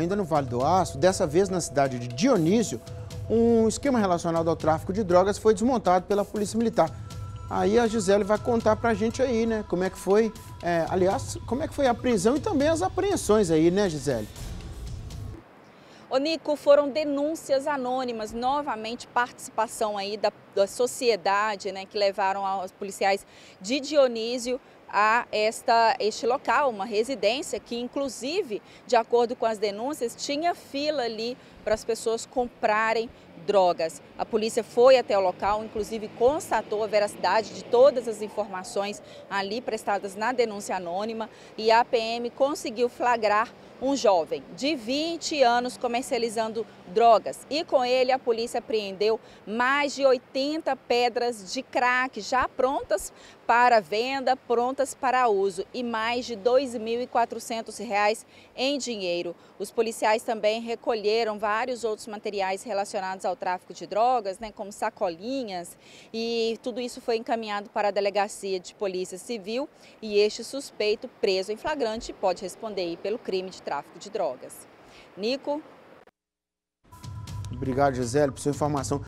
Ainda no Vale do Aço, dessa vez na cidade de Dionísio, um esquema relacionado ao tráfico de drogas foi desmontado pela Polícia Militar. Aí a Gisele vai contar pra gente aí, né, como é que foi, é, aliás, como é que foi a prisão e também as apreensões aí, né, Gisele? Ô Nico, foram denúncias anônimas, novamente participação aí da, da sociedade, né, que levaram aos policiais de Dionísio a esta, este local, uma residência que, inclusive, de acordo com as denúncias, tinha fila ali para as pessoas comprarem drogas. A polícia foi até o local, inclusive constatou a veracidade de todas as informações ali prestadas na denúncia anônima e a PM conseguiu flagrar um jovem de 20 anos comercializando drogas. E com ele a polícia apreendeu mais de 80 pedras de crack já prontas para venda, prontas para uso e mais de R$ 2.400 em dinheiro. Os policiais também recolheram vários outros materiais relacionados ao tráfico de drogas, né, como sacolinhas, e tudo isso foi encaminhado para a delegacia de polícia civil e este suspeito preso em flagrante pode responder pelo crime de tráfico de drogas. Nico, Obrigado, Gisele, por sua informação.